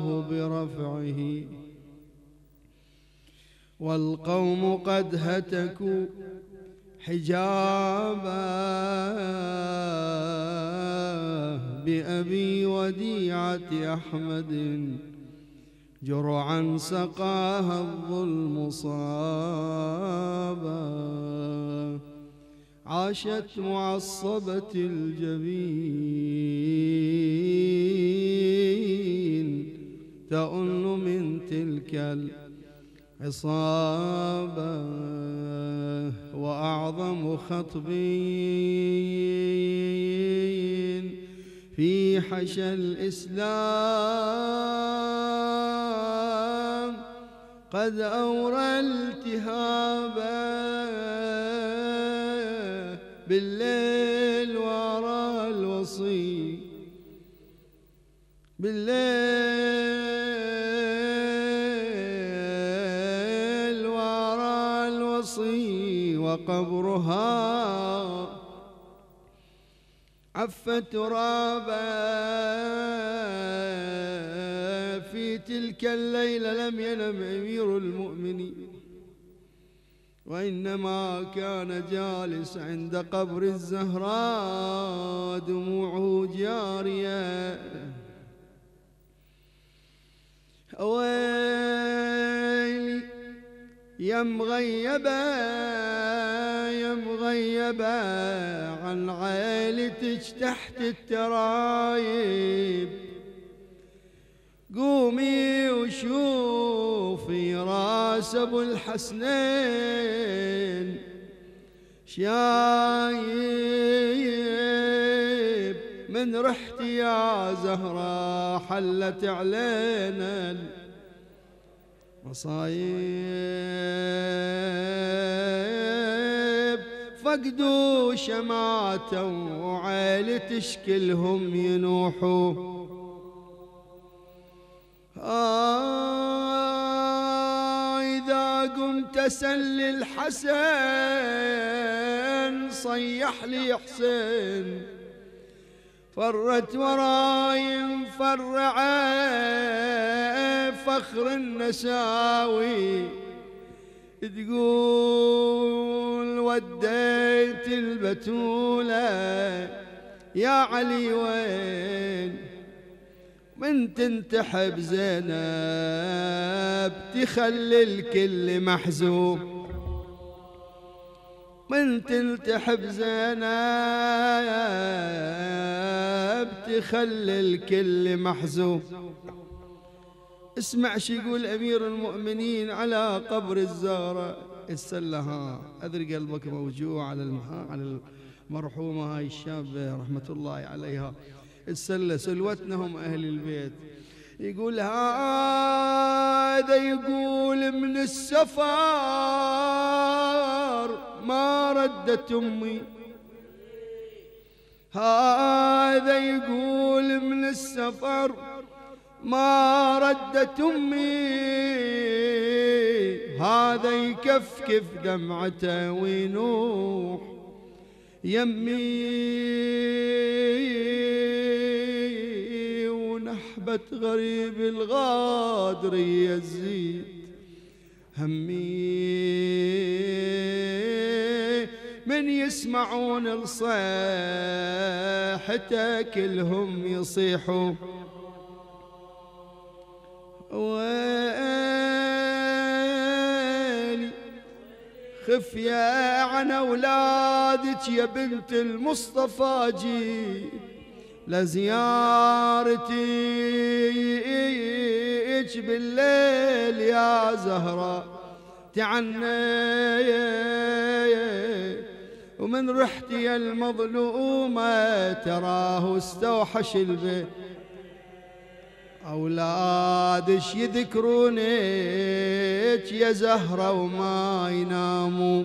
الله برفعه. والقوم قد هتكوا حجابا بأبي وديعة أحمد. جرعا سقاها الظلم صابا. عاشت معصبة الجبين. تؤن من تلك العصابة وأعظم خطبين في حشى الإسلام. قد أورى التهابا بالليل وراء الوصي بالليل الوصي وقبرها. عف ترابا في تلك الليلة لم ينم أمير المؤمنين. وإنما كان جالس عند قبر الزهراء دموعه جارية. ويلي يا مغيبة يا مغيبة عن عيلتك تحت الترايب. قومي وشوفي راس أبو الحسنين. شايب من رحتي يا زهرة حلت علينا مصايب فقدوا شماتة وعيلتش كلهم ينوحوا. آه إذا قمت أسل الحسن صيح لي حسين. فرت وراي مفرعة فخر النساوي تقول وديت البتولة يا علي وين؟ من تنتحب زينب تخلي الكل محزوم من تلتحب زينب تخلي الكل محزوم اسمع شو يقول أمير المؤمنين على قبر الزهرة. السلها ادري قلبك موجوع على المحا على المرحومة هاي الشابة رحمة الله عليها. السلة سلوتنا هم أهل البيت. يقول هذا يقول من السفر ما ردت أمي. هذا يقول من السفر ما ردت أمي. هذا يكفكف دمعته وينوح. يمي ونحبة غريب الغادر يزيد. همي من يسمعون الصيحته كلهم يصيحوا. ويلي خفية عن أولادك يا بنت المصطفى جي لزيارتك بالليل يا زهرة تعني ومن رحتي المظلومة تراه استوحش البيت. أولادش يذكرونك يا زهرة وما يناموا؟